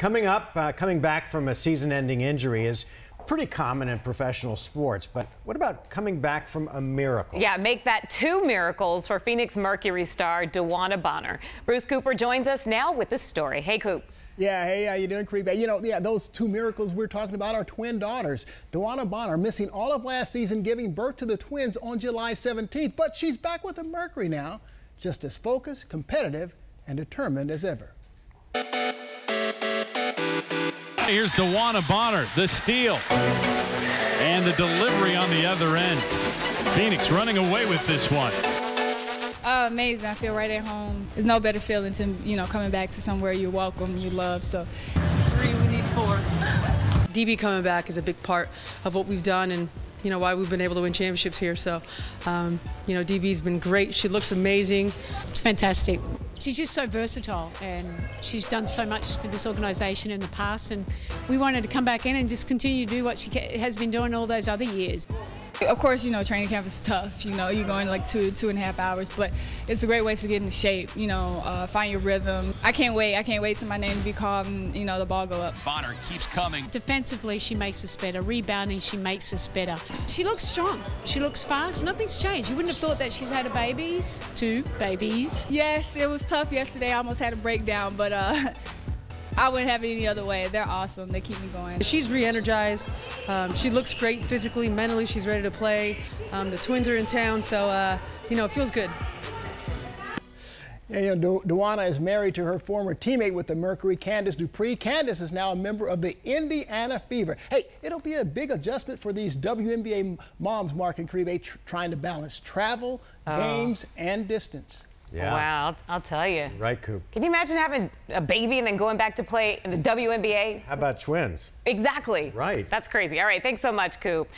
Coming up, uh, coming back from a season ending injury is pretty common in professional sports, but what about coming back from a miracle? Yeah, make that two miracles for Phoenix Mercury star DeWanna Bonner. Bruce Cooper joins us now with this story. Hey, Coop. Yeah, hey, how you doing, Creep? You know, yeah, those two miracles we're talking about are twin daughters. DeWanna Bonner missing all of last season, giving birth to the twins on July 17th, but she's back with the Mercury now, just as focused, competitive, and determined as ever. Here's DeWanna Bonner, the steal, and the delivery on the other end. Phoenix running away with this one. Uh, amazing. I feel right at home. There's no better feeling to, you know, coming back to somewhere you're welcome, you love. So, three, we need four. DB coming back is a big part of what we've done and you know why we've been able to win championships here. So, um, you know, DB's been great. She looks amazing. It's fantastic. She's just so versatile, and she's done so much for this organisation in the past. And we wanted to come back in and just continue to do what she has been doing all those other years. Of course, you know, training camp is tough. You know, you're going like two, two and a half hours, but it's a great way to get in shape, you know, uh, find your rhythm. I can't wait. I can't wait till my name to be called and, you know, the ball go up. Bonner keeps coming. Defensively, she makes us better. Rebounding, she makes us better. She looks strong. She looks fast. Nothing's changed. You wouldn't have thought that she's had a babies, two babies. Yes, it was tough yesterday. I almost had a breakdown, but uh, I wouldn't have it any other way. They're awesome. They keep me going. She's re-energized. Um, she looks great physically, mentally. She's ready to play. Um, the twins are in town, so uh, you know it feels good. Yeah, you know, DeWanna is married to her former teammate with the Mercury, Candice Dupree. Candice is now a member of the Indiana Fever. Hey, it'll be a big adjustment for these WNBA moms, Mark and Krive, tr trying to balance travel, oh. games, and distance. Yeah. Wow, I'll, I'll, tell you. Right, Coop. Can you imagine having a baby and then going back to play in the WNBA? How about twins? Exactly. Right. That's crazy. All right, thanks so much, Coop.